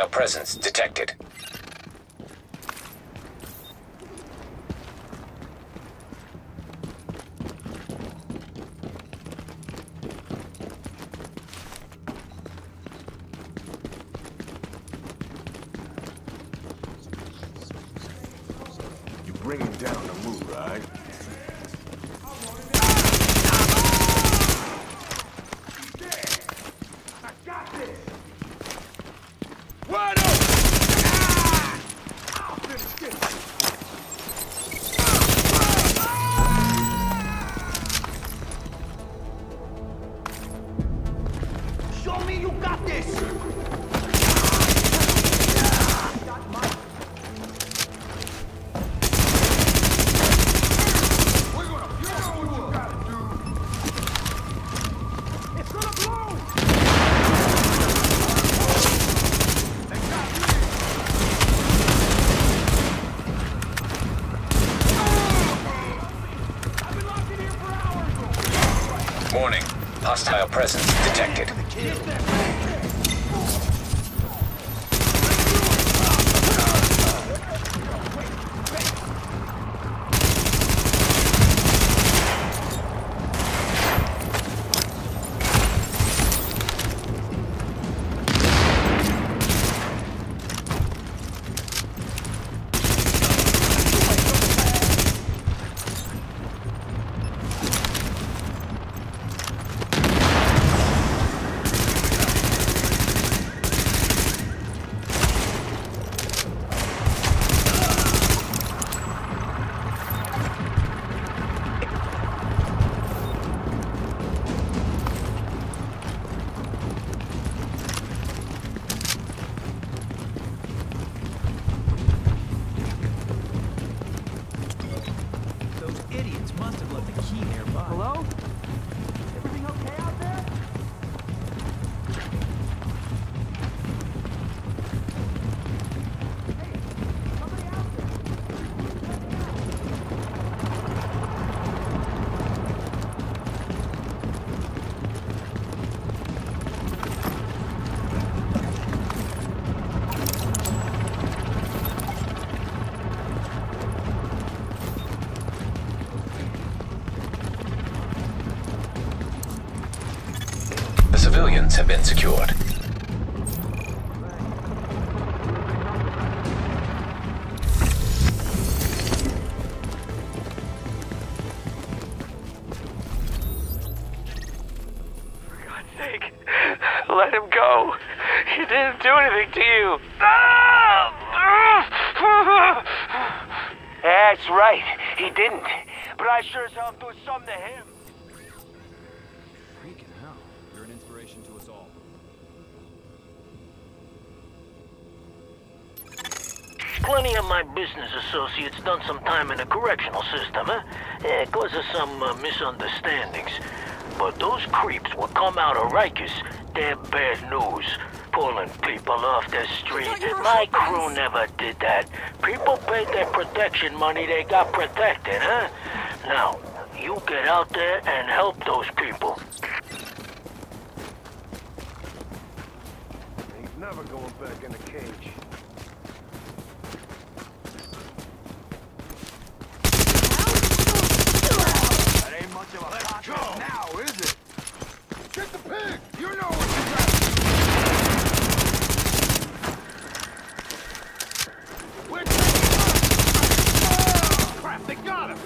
Hostile presence detected. Presence idiots must have left the key nearby. Hello? Civilians have been secured. For God's sake, let him go. He didn't do anything to you. That's right. He didn't. But I sure as hell do something to him. Plenty of my business associates done some time in the correctional system, huh? Yeah, cause of some uh, misunderstandings. But those creeps will come out of Rikers, they're bad news. Pulling people off the street. My crew never did that. People paid their protection money, they got protected, huh? Now, you get out there and help those people. He's never going back in the cage. That ain't much of a Let's go. contest now, is it? Get the pig! You know what you got! We're oh, crap, they got him!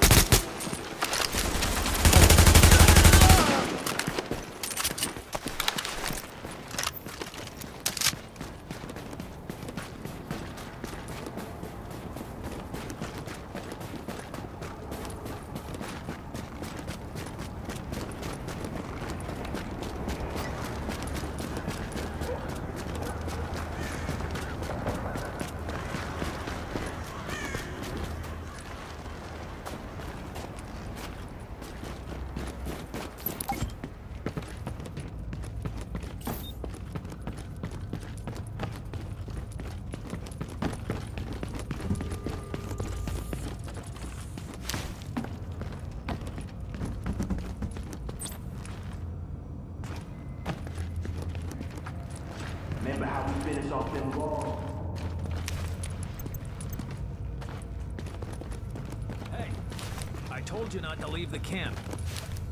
Told you not to leave the camp.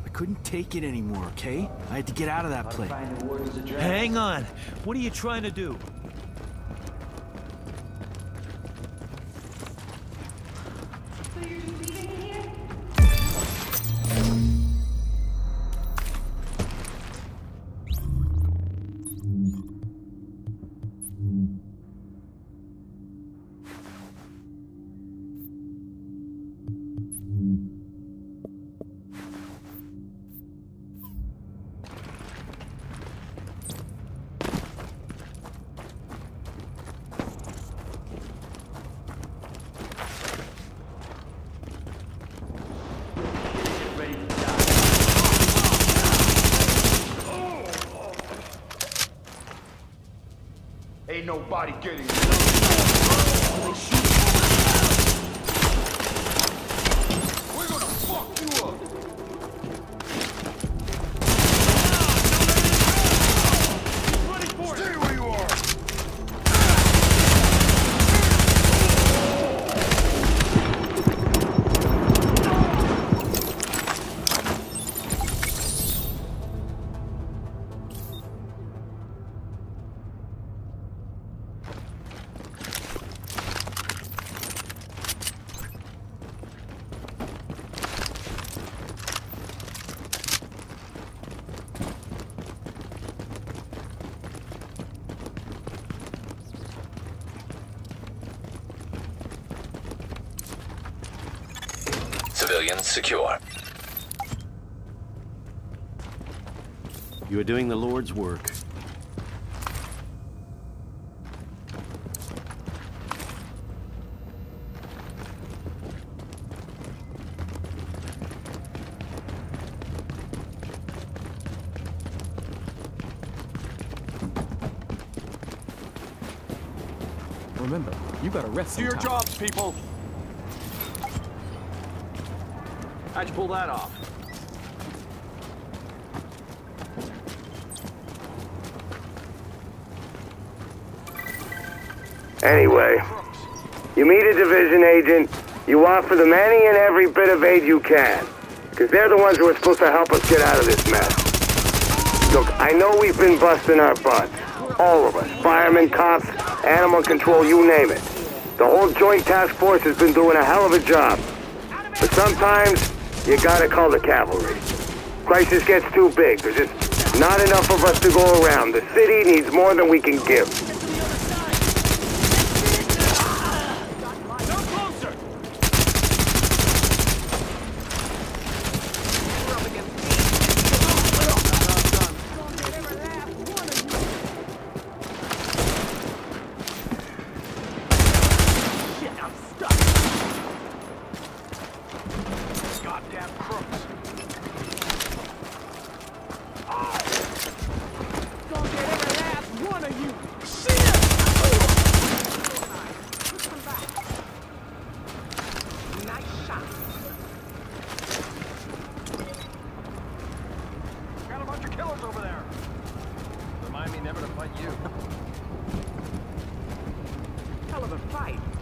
I couldn't take it anymore, okay? I had to get out of that place. Hang on. What are you trying to do? Ain't nobody getting Civilians secure. You are doing the Lord's work. Remember, you gotta rest Do your sometime. jobs, people! How'd you pull that off? Anyway, you meet a division agent, you offer them any and every bit of aid you can. Because they're the ones who are supposed to help us get out of this mess. Look, I know we've been busting our butts. All of us. Firemen, cops, animal control, you name it. The whole joint task force has been doing a hell of a job. But sometimes, you gotta call the cavalry. Crisis gets too big. There's just not enough of us to go around. The city needs more than we can give. No closer! Shit, I'm stuck! Goddamn crooks! Gonna get every last one of you! Shit! Nice shot. Got a bunch of killers over there! Remind me never to fight you. Hell of a fight.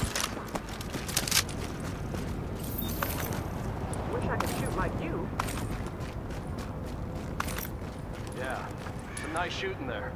shooting there.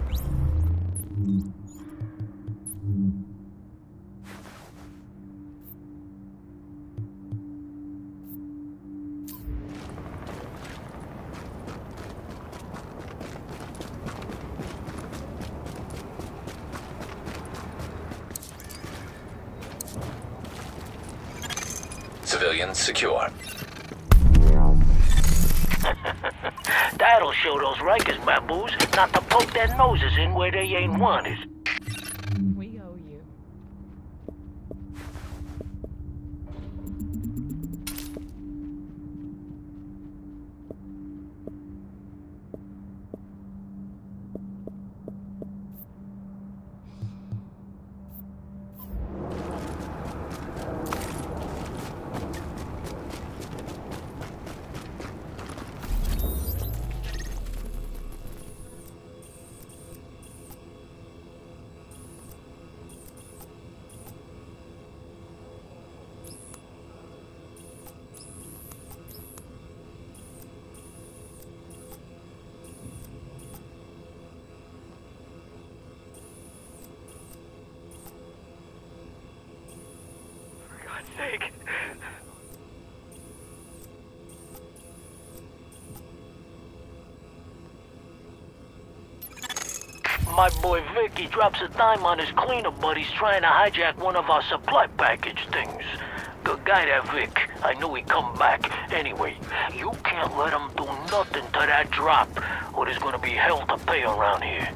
Civilians secure. That'll show those Rikers baboos not to poke their noses in where they ain't wanted. Sake. My boy Vicky drops a dime on his cleaner buddies trying to hijack one of our supply package things. Good guy that Vic. I knew he'd come back. Anyway, you can't let him do nothing to that drop, or there's gonna be hell to pay around here.